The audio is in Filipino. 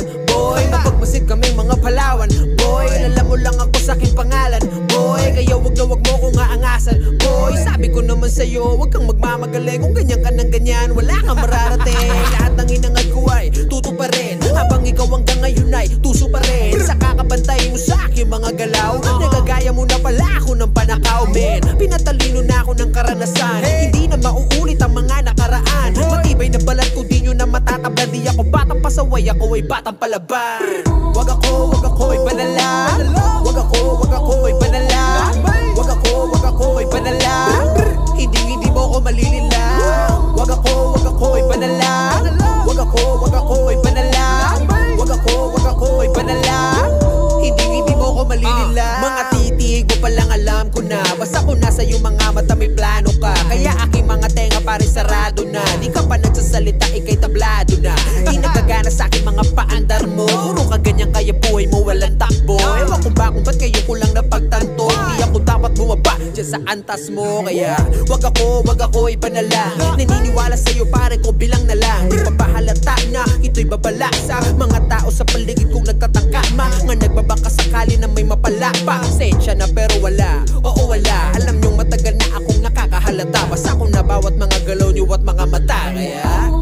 iyong galawan Boy, mapagmasid kaming mga palawan. Boy, alam mo lang ako sa aking pangalan. Boy, kaya wag na wag mo kong aangasan. Boy, sabi ko naman sa'yo Huwag kang magmamagaling. Kung ganyan ka ng ganyan Wala kang mararating. Lahat ng inangad ko ay tuto pa rin. Habang ikaw hanggang ngayon ay tuso pa rin. Sa kakabantay mo sa aking mga galaw. Nagagaya mo na pala ako ng panakaw men. Pinatalino na ako ng karanasan. Hindi matatabla Di ako batang pasaway. Ako ay batang palaban Wag ako, wag ako ay panala Wag ako, wag ako ay panala Wag ako, wag ako ay panala Hindi, hindi mo ako malilila. Wag ako, wag ako ay panala Wag ako, wag ako ay panala Wag ako, wag ako ay panala Hindi, hindi mo ako malilila. Mga titig mo palang alam ko na Basta kung nasa iyong mga mata may plano ka. Kaya aking mga pare sarado na. Di ka pa nagsasalita, ikay tablado na. Di nagagana sa aking mga paandar mo. Puro ka ganyan kaya buhay mo walang takbo. Ewan kung ba kung ba't kayo ko lang napagtanto. Di ako dapat bumaba dyan sa antas mo. Kaya wag ako, wag ako ay panala Naniniwala sa'yo pare ko bilang na lang. Di pa na ito'y babala Sa mga tao sa paligid kong nagtatangka Mga nagbabaka sakali na may mapalapa Sakong na bawat mga galaw nyo at mga mata Kaya?